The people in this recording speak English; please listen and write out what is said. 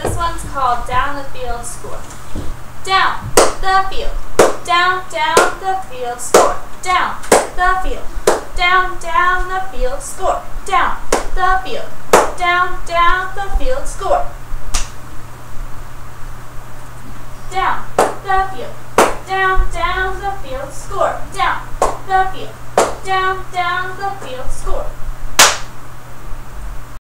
This one's called down the field score. Down the field. Down, down the field score. Down the field. Down, down the field score. Down the field. Down, down the field score. Down the field. Down, down the field score. Down the field. Down, down the field score.